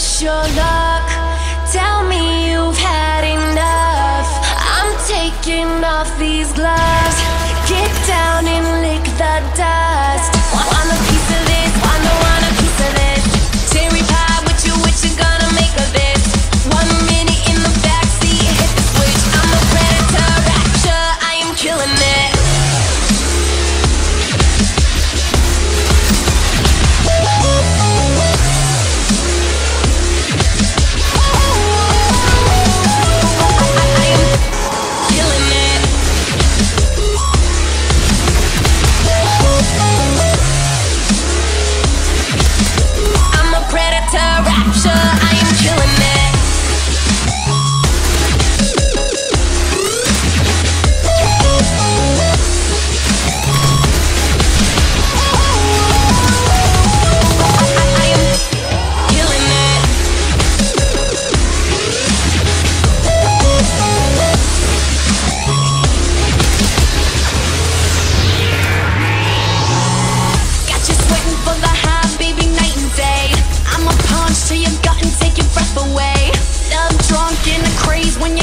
push your luck. Tell me you've had enough. I'm taking off these gloves. to your gut and take your breath away. Love drunk in a craze when you